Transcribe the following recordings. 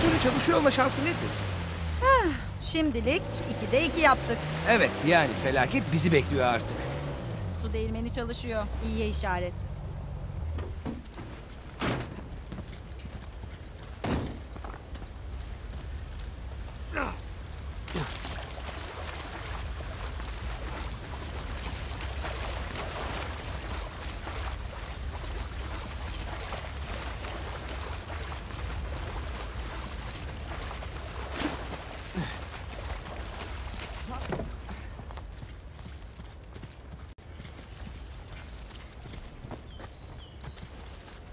Asansörün çalışıyor olma şansı nedir? Şimdilik 2'de 2 yaptık. Evet yani felaket bizi bekliyor artık. Su değirmeni çalışıyor. İyiye işaret.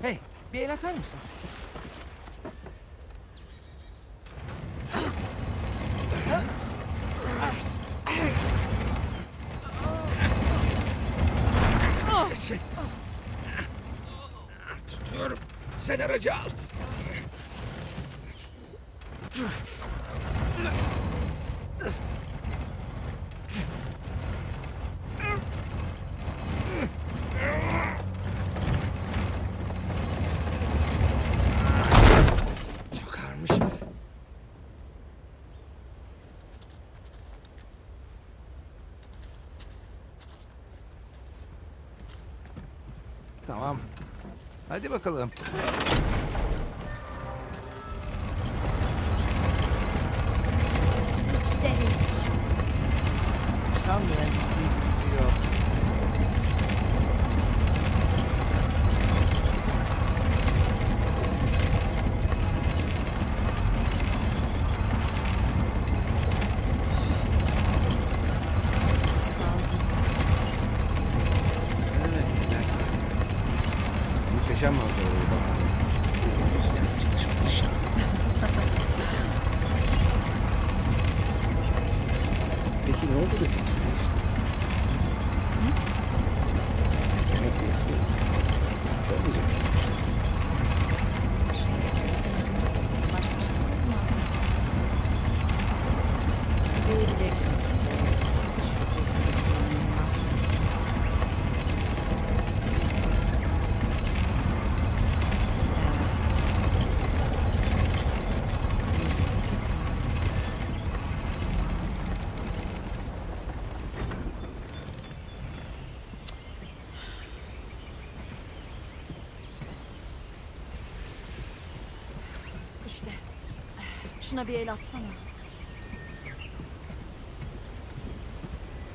Hey bir el atar mısın? Tutuyorum. Sen aracı al. Çok ağırmış. Tamam. Hadi bakalım. ¿Qué? Şuna bir el atsana.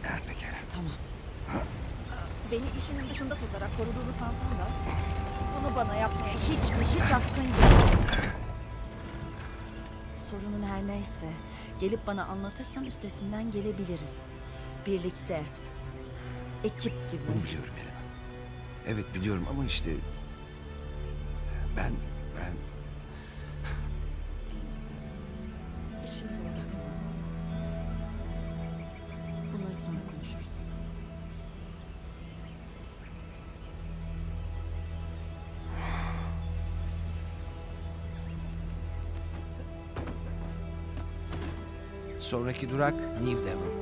Ha, pekala. Tamam. Beni işinin dışında tutarak koruduğunu sansan da bunu bana yapmaya hiç mi hiç hakkın yok. Sorunun her neyse gelip bana anlatırsan üstesinden gelebiliriz. Birlikte. Ekip gibi. Bunu biliyorum Elena. Evet biliyorum ama işte... Ben, İşimiz odaklı. Bunları sonra konuşuruz. Sonraki durak New Devon.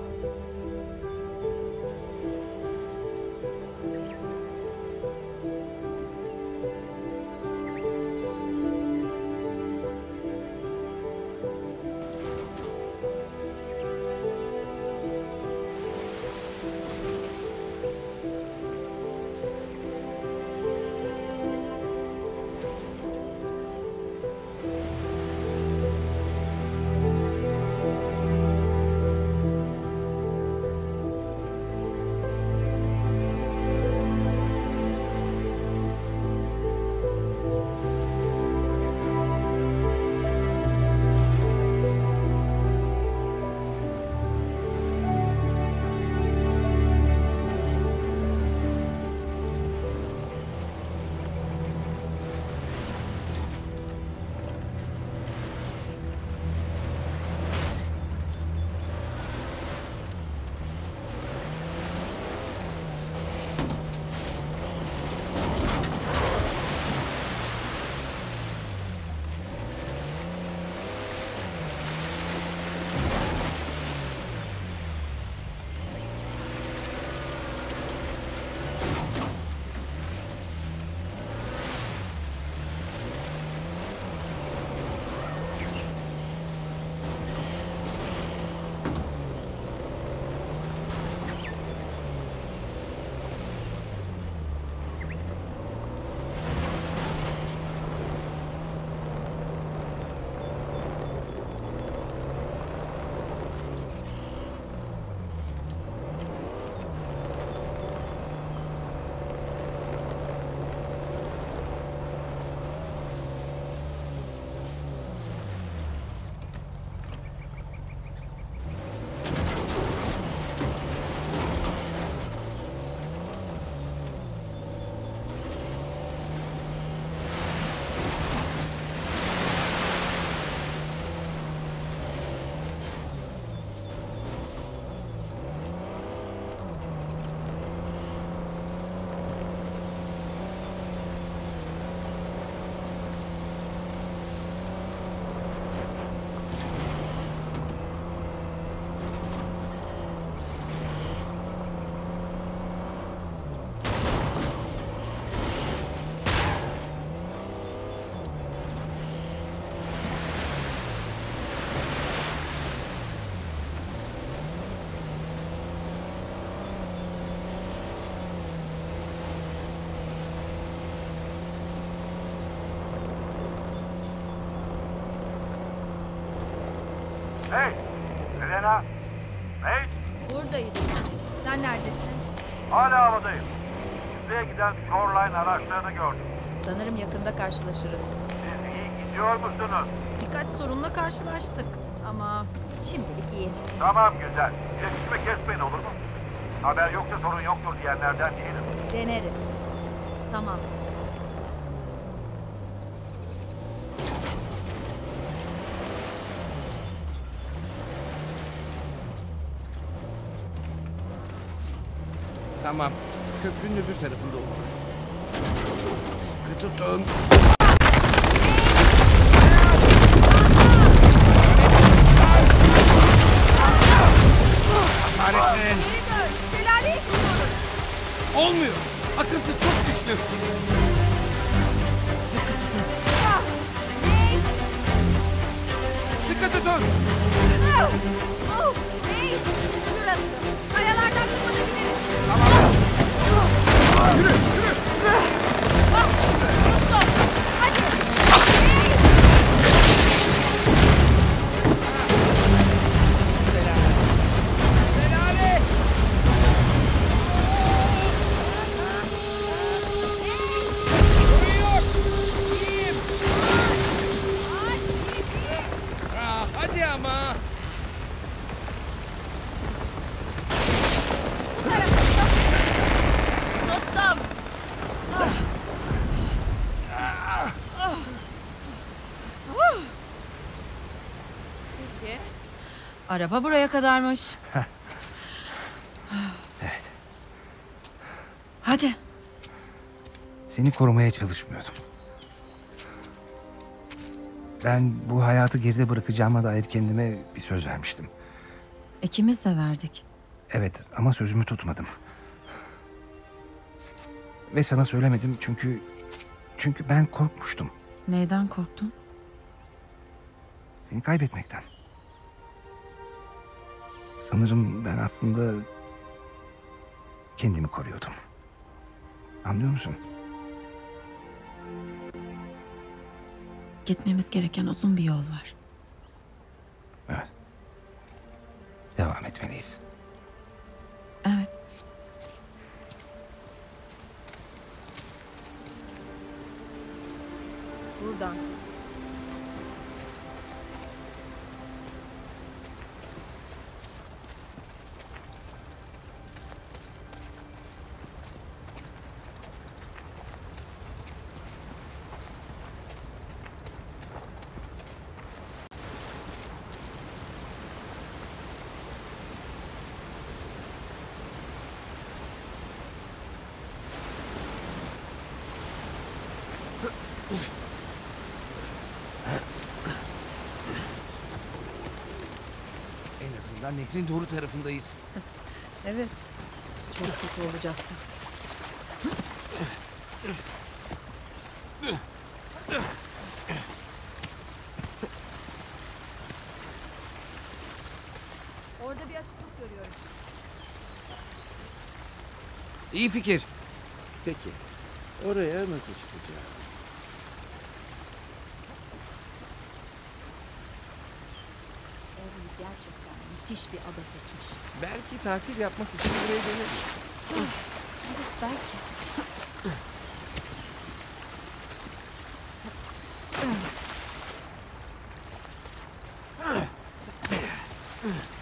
Hey! Elena! Hey! Buradayız. Sen neredesin? Hala havadayım. Yüzeye giden shoreline araçlarını gördüm. Sanırım yakında karşılaşırız. Siz iyi gidiyor musunuz? Birkaç sorunla karşılaştık ama şimdilik iyi. Tamam güzel. İletişime kesmeyin olur mu? Haber yoksa sorun yoktur diyenlerden değilim. Deneriz. Tamam. Tamam. Köprünün öbür tarafında olmalı. Sıkı tutun. Araba buraya kadarmış. Evet. Hadi. Seni korumaya çalışmıyordum. Ben bu hayatı geride bırakacağıma dair kendime bir söz vermiştim. İkimiz de verdik. Evet ama sözümü tutmadım. Ve sana söylemedim çünkü... Çünkü ben korkmuştum. Neyden korktun? Seni kaybetmekten. Sanırım ben aslında... Kendimi koruyordum. Anlıyor musun? Gitmemiz gereken uzun bir yol var. Evet. Devam etmeliyiz. Evet. Buradan. Azından nehrin doğru tarafındayız. Evet. Çok kötü olacaktı. Orada bir açıklık görüyorum. İyi fikir. Peki, oraya nasıl çıkacağız? Tatil yapmak için buraya döneriz. Evet belki. Bir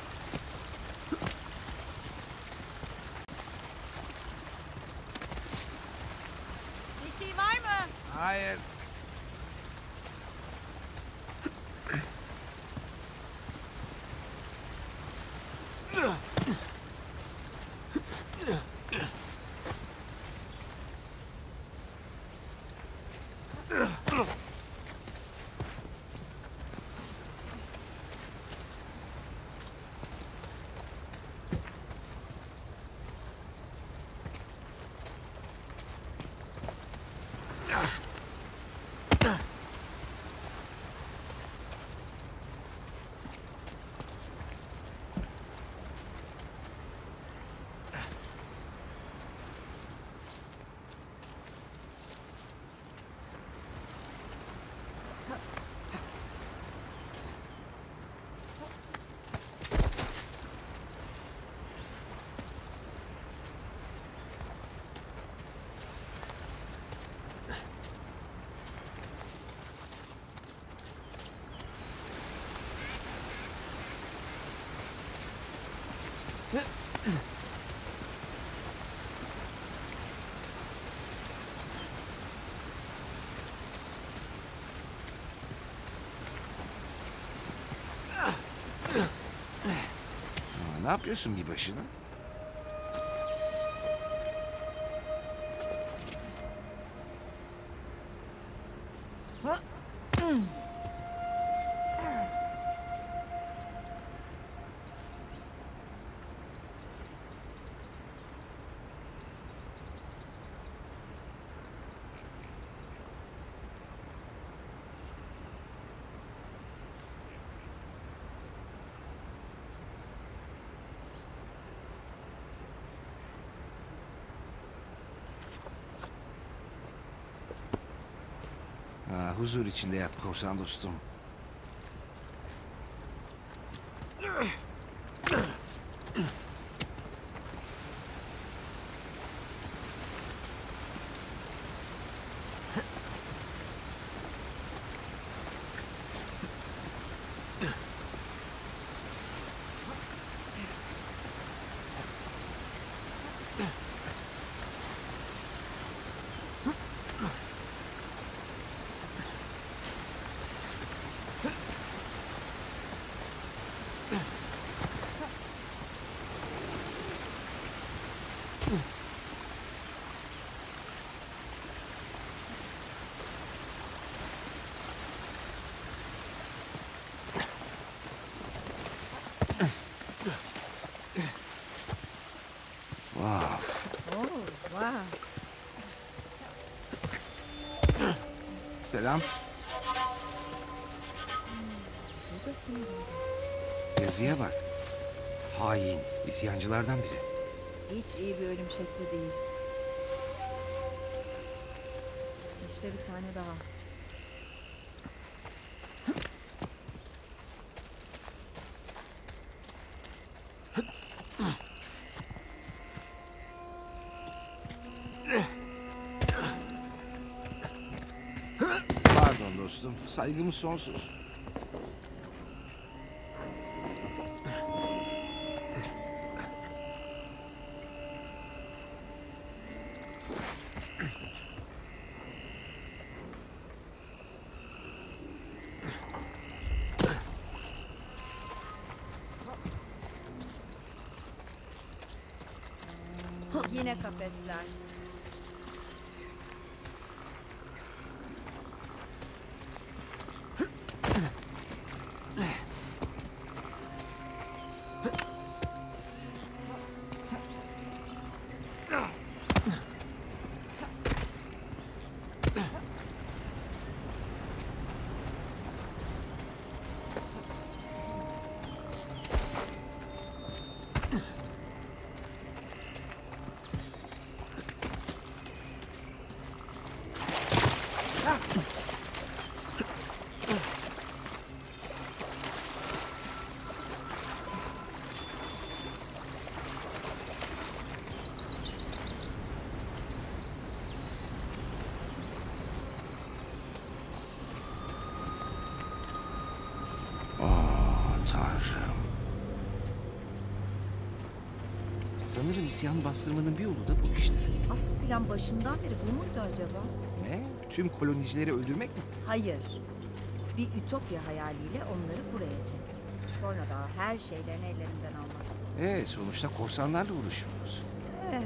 Ne yapıyorsun bir başına? Huzur içinde yat korsan dostum. Selam. Yazıya bak. Hain. isyancılardan biri. Hiç iyi bir ölüm şekli değil. İşte bir tane daha. Dostum. Saygımız Sanırım isyan bastırmanın bir yolu da bu işte. Asıl plan başından beri bu muydu acaba? Ne? Tüm kolonicileri öldürmek mi? Hayır. Bir ütopya hayaliyle onları buraya çek. Sonra da her şeylerini ellerinden almak. Ee, sonuçta korsanlarla uğraşıyoruz. Eh,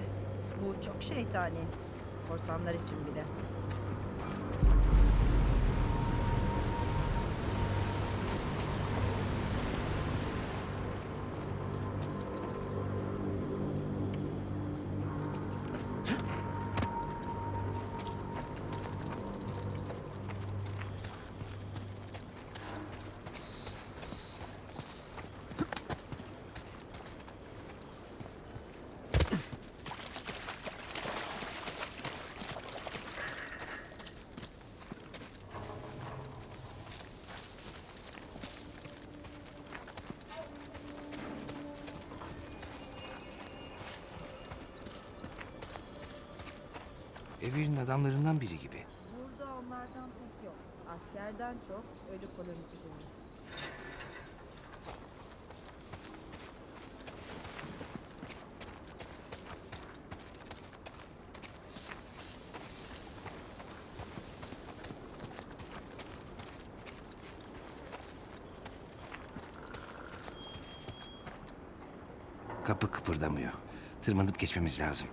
bu çok şeytani. Korsanlar için bile. Evir'in adamlarından biri gibi. Burada onlardan pek yok. Askerden çok ölü kolonici görüyor. Kapı kıpırdamıyor. Tırmanıp geçmemiz lazım.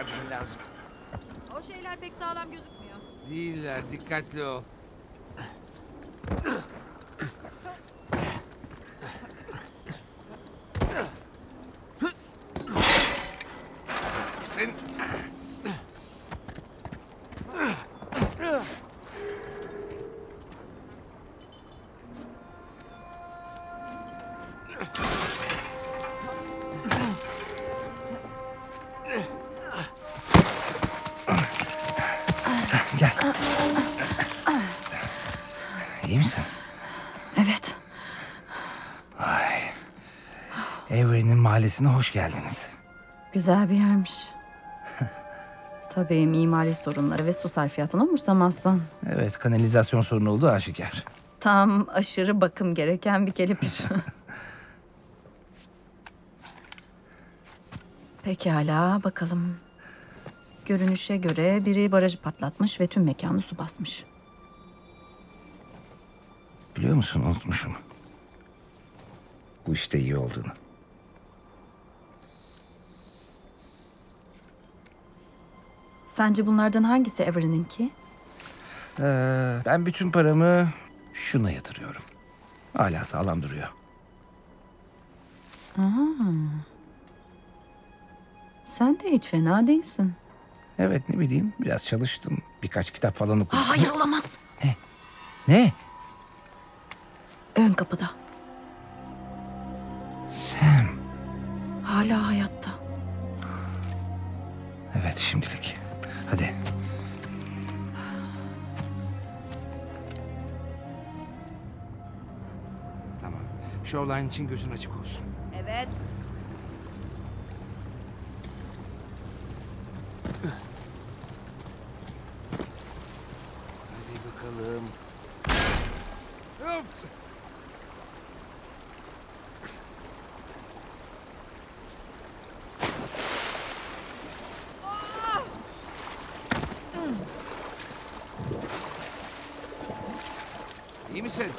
Yardımı lazım. O şeyler pek sağlam gözükmüyor. Değiller dikkatli ol. Mahallesine hoş geldiniz. Güzel bir yermiş. Tabii mimari sorunları ve su sarfiyatını umursamazsan. Evet, kanalizasyon sorunu olduğu aşikar. Tam aşırı bakım gereken bir kelepir. Pekala bakalım. Görünüşe göre biri barajı patlatmış ve tüm mekanı su basmış. Biliyor musun unutmuşum. Bu işte iyi olduğunu. Sence bunlardan hangisi Avery'ninki? Ee, ben bütün paramı şuna yatırıyorum. Hala sağlam duruyor. Sen de hiç fena değilsin. Evet ne bileyim biraz çalıştım. Birkaç kitap falan okudum. Aa, hayır olamaz. Ne? Ön kapıda. Sam. Hala hayatta. Evet şimdilik. Hadi. Tamam. Shoreline için gözün açık olsun. Evet. Hadi bakalım. Ups. İyi misin?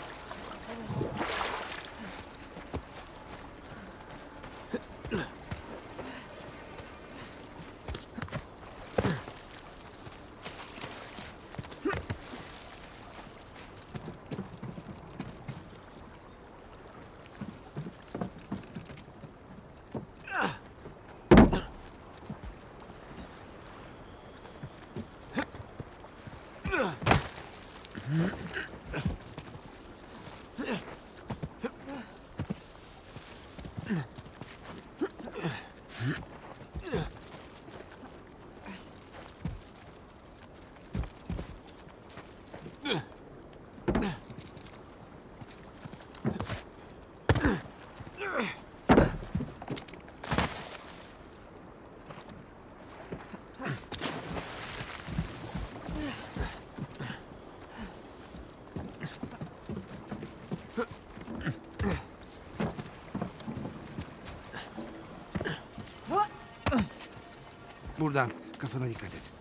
Buradan kafana dikkat et.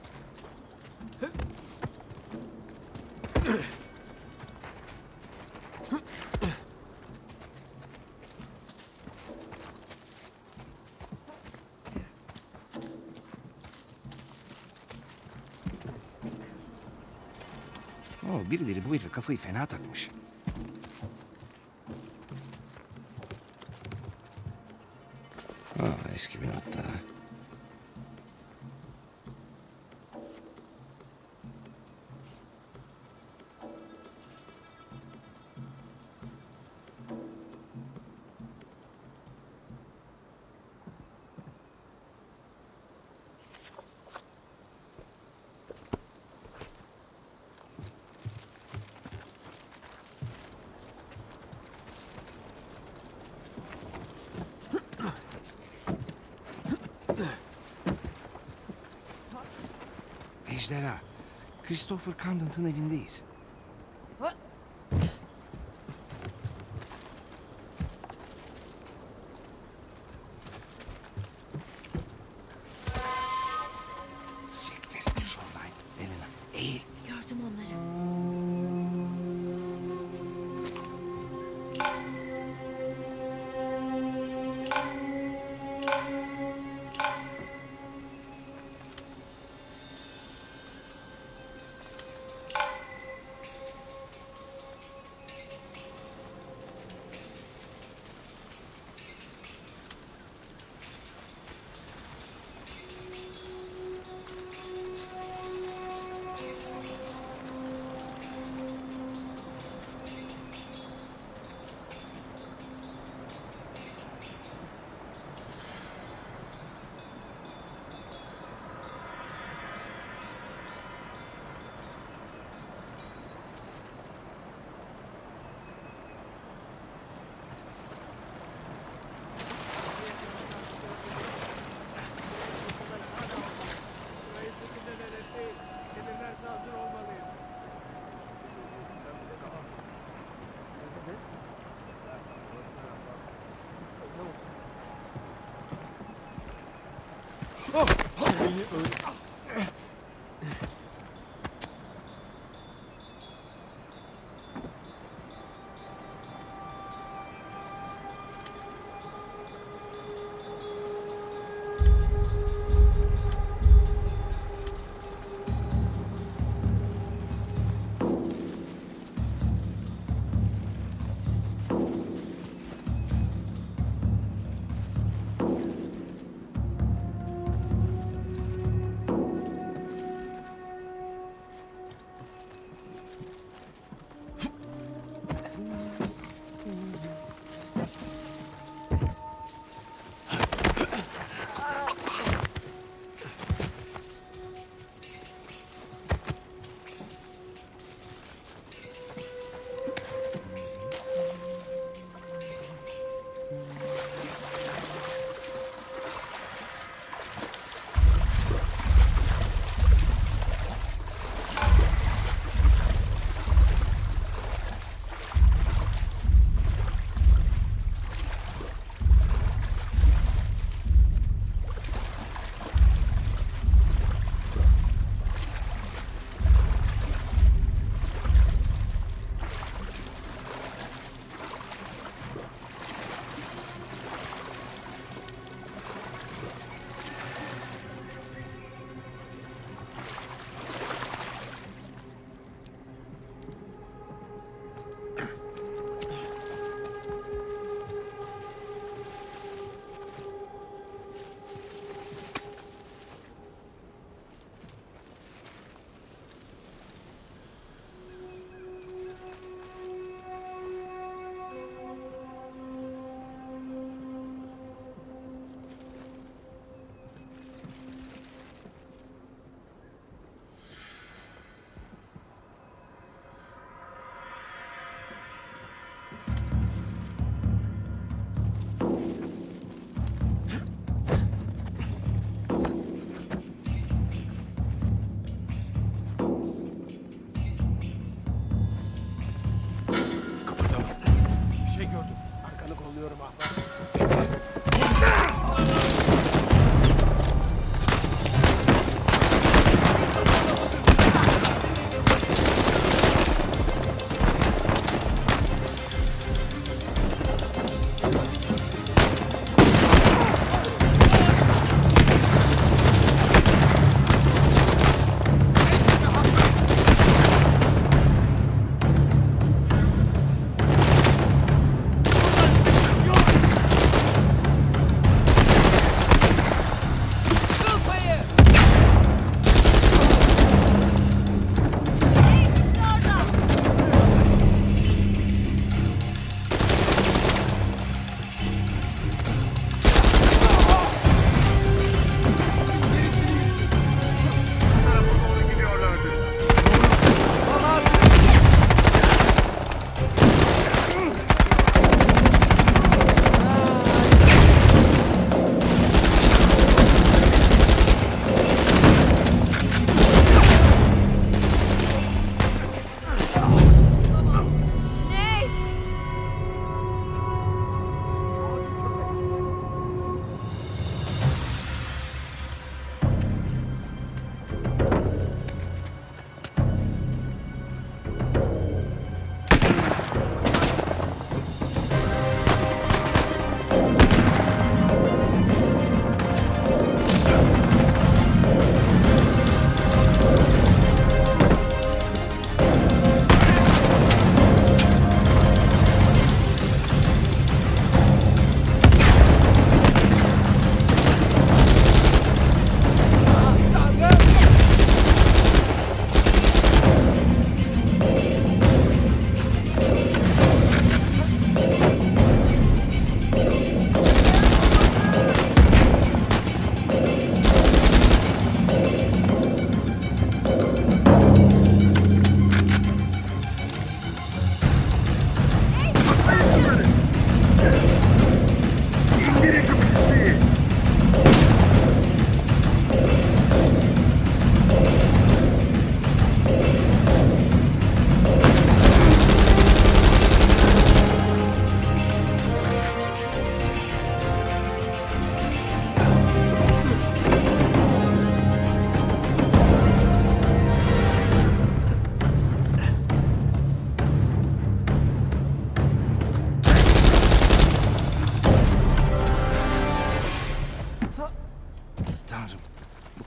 Oo, birileri bu herife kafayı fena takmış. Aa, eski bir not daha. Christopher Condon'ın evindeyiz. 哦，好！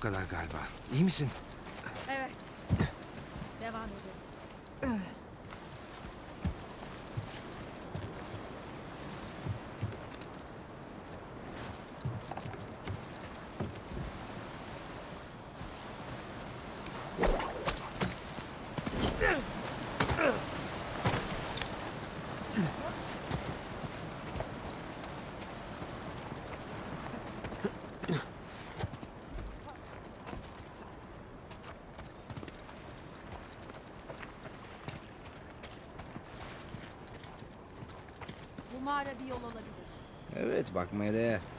Kadar galiba. İyi misin? Evet. Devam edelim. Bu mağara bir yol olabilir. Evet bakmaya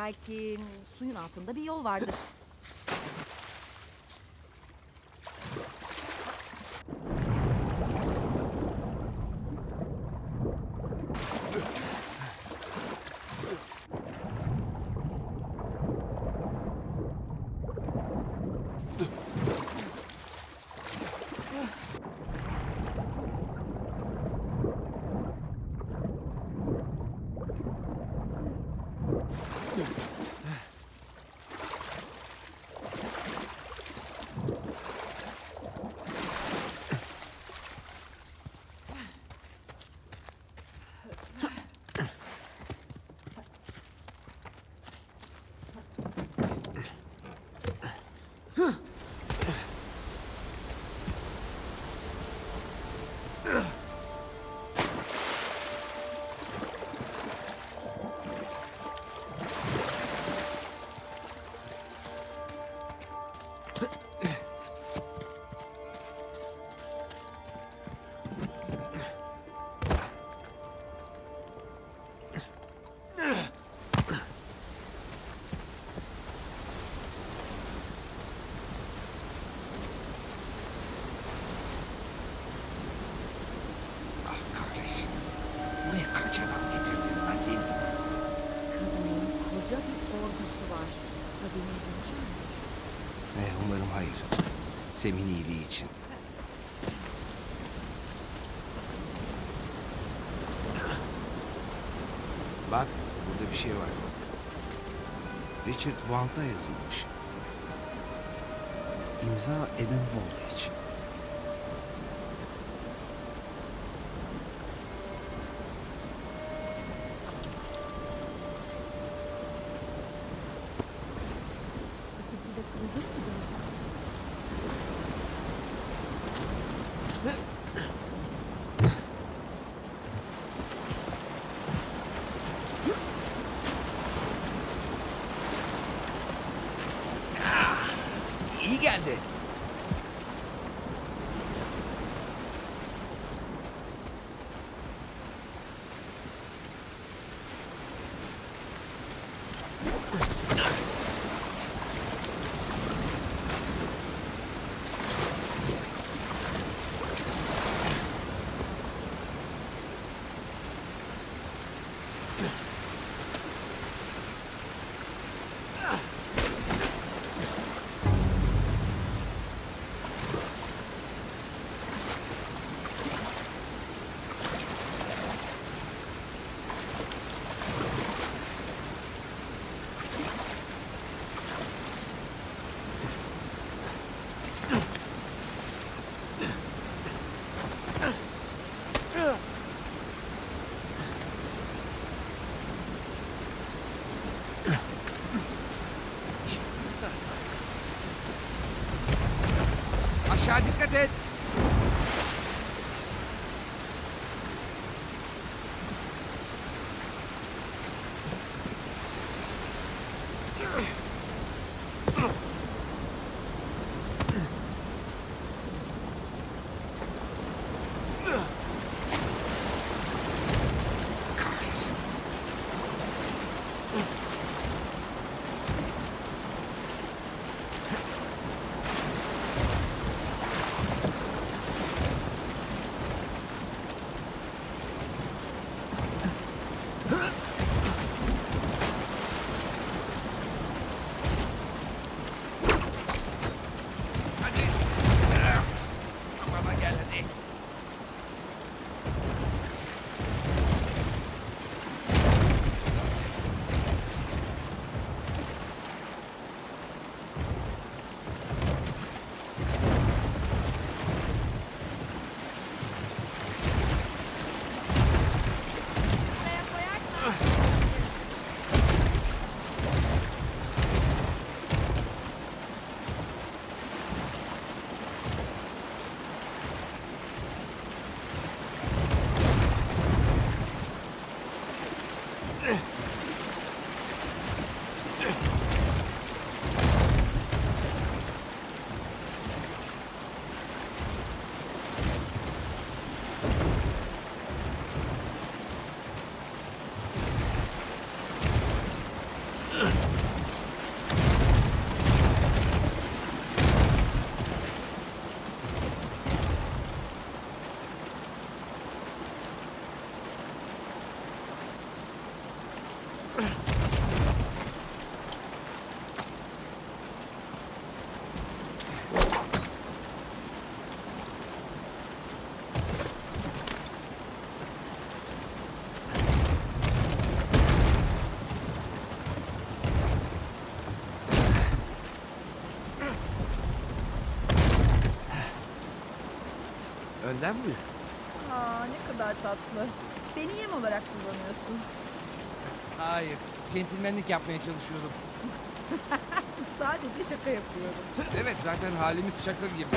Belki suyun altında bir yol vardır. Semih'in iyiliği için. Bak burada bir şey var. Richard Want'a yazılmış. İmza Eden Hall Önden buyur. Aa ne kadar tatlı. Beni yem olarak kullanıyorsun. Hayır. Centilmenlik yapmaya çalışıyordum. Sadece şaka yapıyorum. Evet zaten halimiz şaka gibi.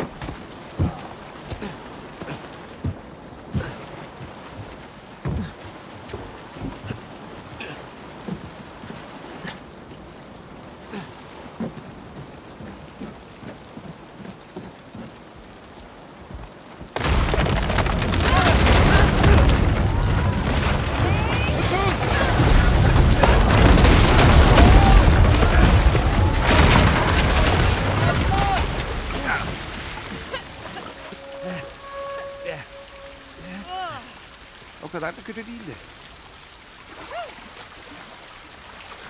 Kadar da kötü değildi.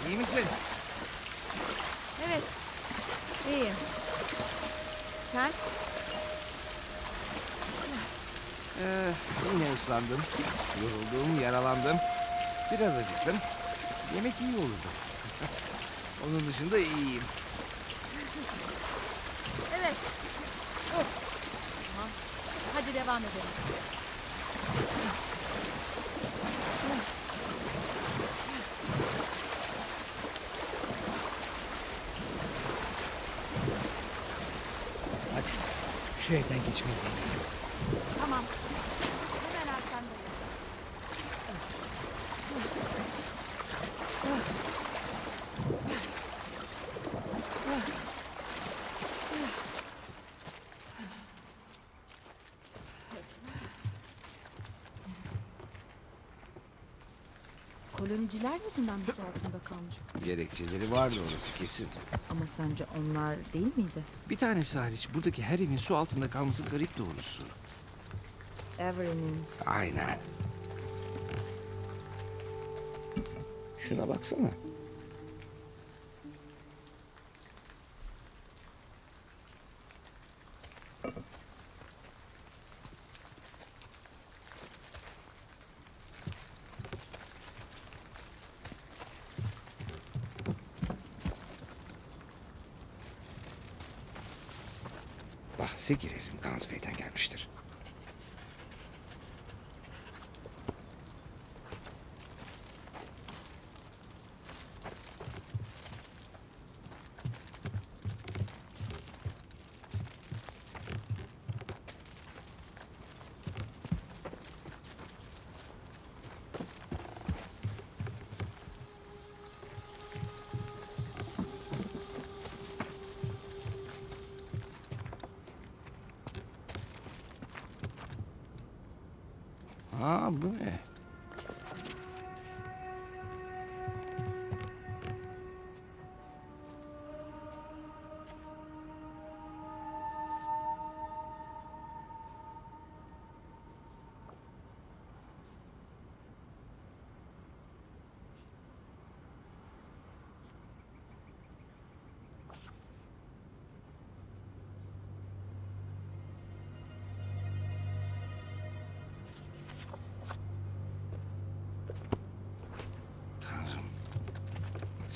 İyi misin? Evet. İyiyim. Sen? Ee, yine ıslandım. Yoruldum, yaralandım. Biraz acıktım. Yemek iyi olurdu. Onun dışında iyiyim. Evet. Oh. Tamam. Hadi devam edelim. Şu evden geçmeyi deneyelim. Koloniciler yüzünden mi su altında kalmış? Gerekçeleri vardı orası kesin. Ama sence onlar değil miydi? Bir tanesi hariç buradaki her evin su altında kalması garip doğrusu. Avery'nin. Aynen. Şuna baksana. Girerim Gansfey'den gelmiştir.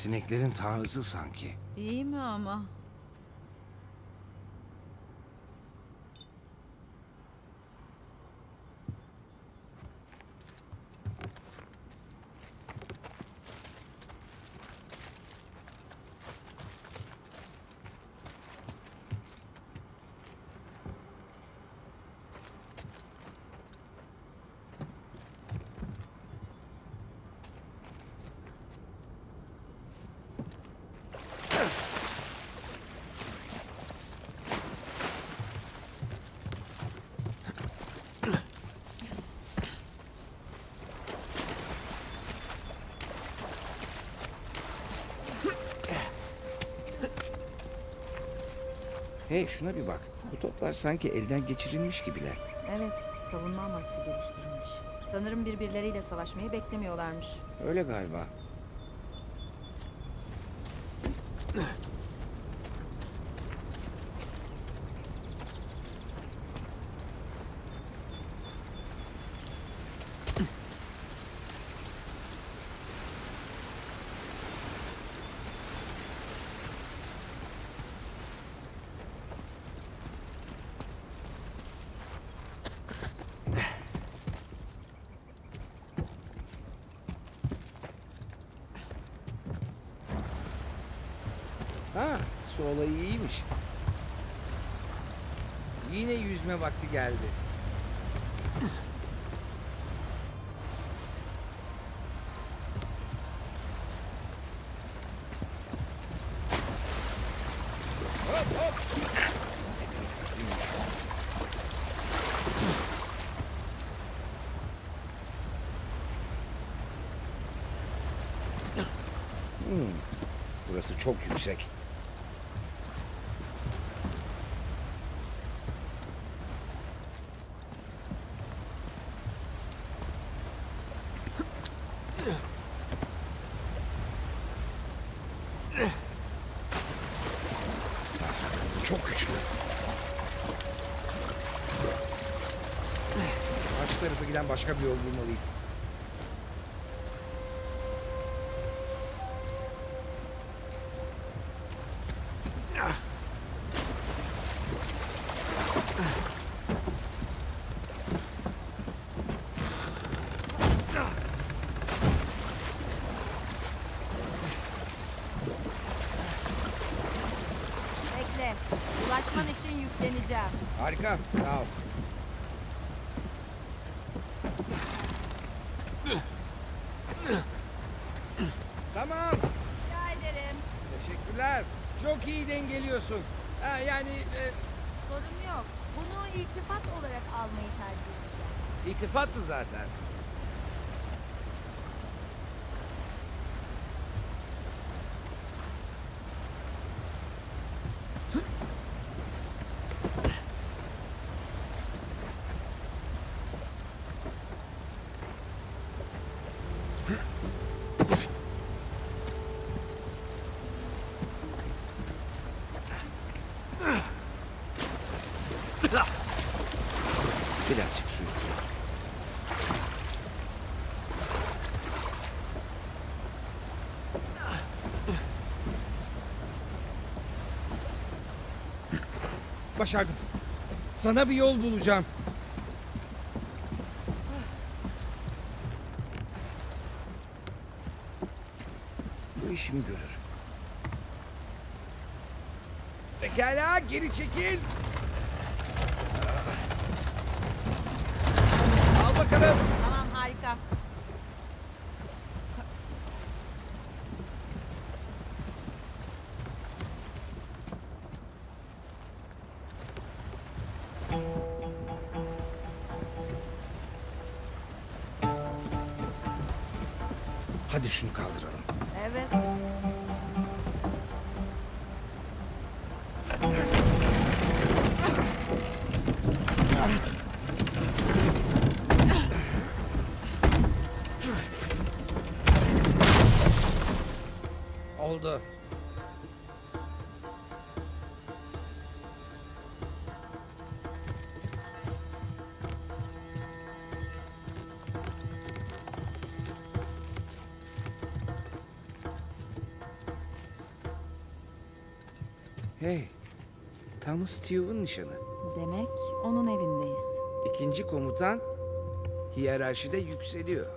Sineklerin tanrısı sanki. İyi mi ama? Şuna bir bak. Bu toplar sanki elden geçirilmiş gibiler. Evet, savunma amaçlı geliştirilmiş. Sanırım birbirleriyle savaşmayı beklemiyorlarmış. Öyle galiba. Ha, su olayı iyiymiş. Yine yüzme vakti geldi. Burası çok yüksek. Çok güçlü. Karşı tarafa giden başka bir yol bulmalıyız. Bekle. Ulaşman için yükleneceğim. Harika, sağ ol. Tamam, Rica ederim. teşekkürler. Çok iyi dengeliyorsun. Ha, yani e, Sorun yok. Bunu iltifat olarak almayı tercih edeceğim. İltifattı zaten. Birazcık su. Başardım. Sana bir yol bulacağım. Bu işimi görür. Pekala, geri çekil. Al bakalım. Thomas Steve'in nişanı. Demek onun evindeyiz. İkinci komutan hiyerarşide yükseliyor.